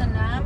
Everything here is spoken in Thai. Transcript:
สนาม